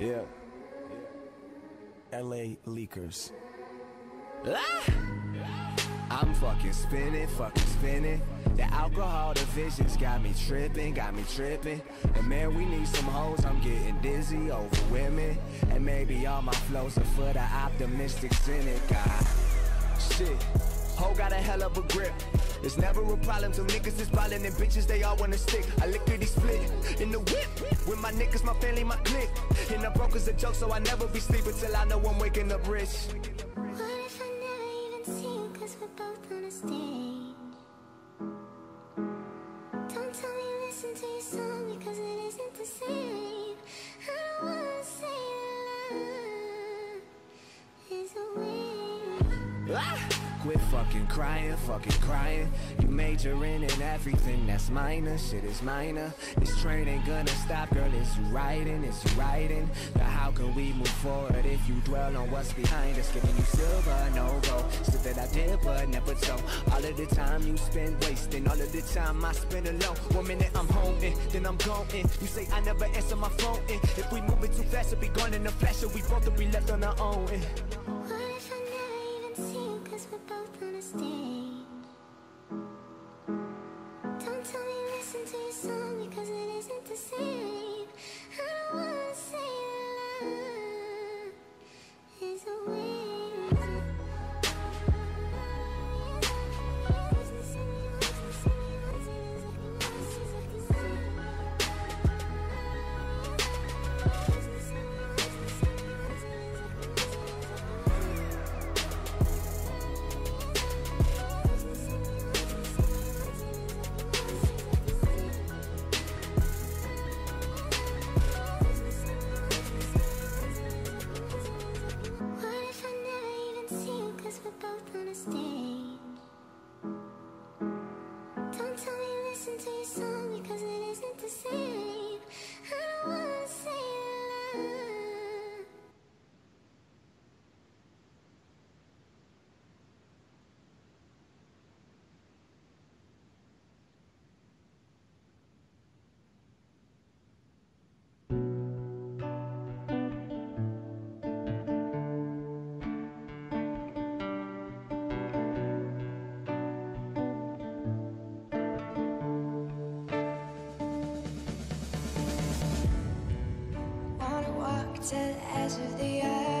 Yeah. LA Leakers. I'm fucking spinning, fucking spinning. The alcohol, the visions got me tripping, got me tripping. And man, we need some hoes, I'm getting dizzy over women. And maybe all my flows are for the optimistic cynic. Ah, shit, hoe got a hell of a grip. It's never a problem till niggas is ballin' and bitches they all wanna stick. I lickety split in the whip with my niggas, my family, my clique. And the broker's a joke, so I never be sleeping till I know I'm waking up rich. What if I never even see you cause we're both on a stage? Don't tell me listen to your song Quit fucking crying, fucking crying. You majoring in everything that's minor, shit is minor. This train ain't gonna stop, girl. It's you riding, it's you riding. But how can we move forward if you dwell on what's behind us? Giving you silver, no gold. Stuff that I did, but never told. All of the time you spend wasting, all of the time I spend alone. One minute I'm home, then I'm and You say I never answer my phone. If we moving too fast, it'll be gone in a flash. And we both will be left on our own. Cause we're both on a of the earth